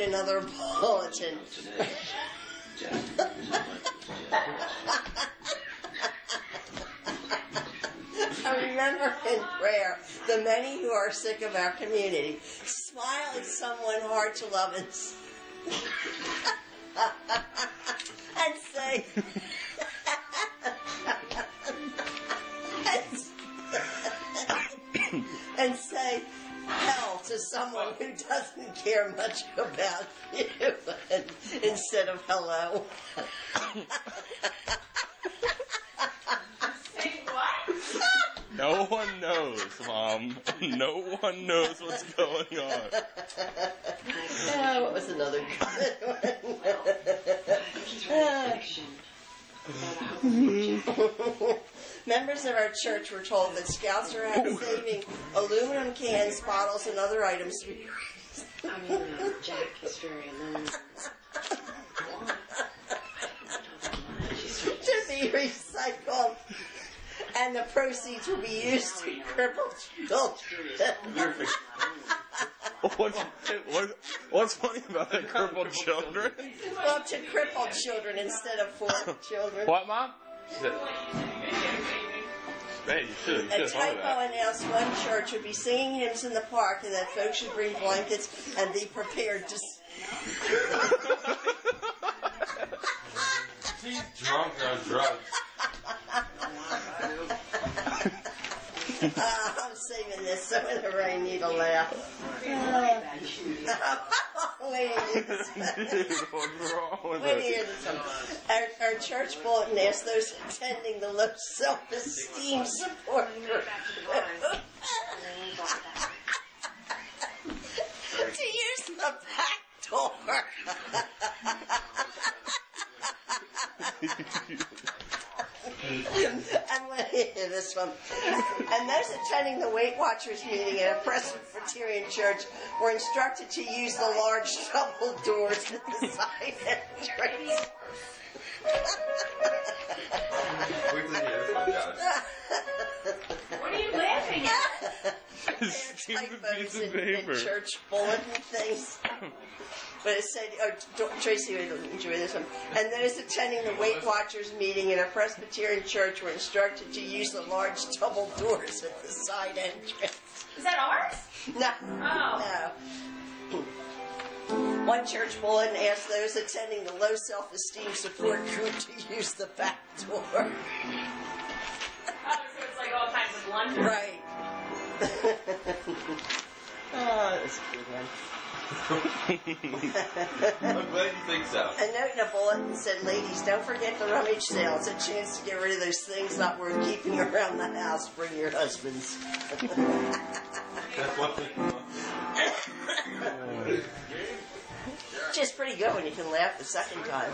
another bulletin. I remember in prayer the many who are sick of our community. Smile at someone hard to love and, and say, and say hell to someone who doesn't care much about you and, instead of hello. Say what? No one knows, Mom. No one knows what's going on. Yeah, oh, what was another good one? Members of our church were told that scouts are out saving aluminum cans, bottles, and other items to be I mean, uh, Jack is very alone. to be recycled, and the proceeds will be used to cripple children. What's, what, what's funny about the crippled children? well, to crippled children instead of for children. What, Mom? Hey, you should. You A should have thought of typo announced one church would be singing hymns in the park and that folks should bring blankets and be prepared to. s- He's drunk on drugs. Uh, I'm saving this so whenever I need a laugh. Wait a minute. Dude, what's wrong with Wait to this? hear this one. Our, our church bulletin asks those attending the low self-esteem support group to use the back door. this one. And those attending the Weight Watchers meeting at a Presbyterian church were instructed to use the large double doors at the side entrance. Wait till you hear this one, Josh. What are you laughing at? Steam a piece Typos of in, in paper. church bulletin things. But it said, oh, Tracy would enjoy this one. And those attending the Weight Watchers meeting in a Presbyterian church were instructed to use the large double doors at the side entrance. Is that ours? No. Oh. No. One church bulletin asked those attending the low self-esteem support group to use the back door. Oh, so it's like all kinds of blunder. Right. oh, that's a good one. I'm glad you think so. A note in a bulletin said, ladies, don't forget the rummage sale. It's a chance to get rid of those things not worth keeping around the house. Bring your husbands. That's one thing. Which is pretty good when you can laugh the second time.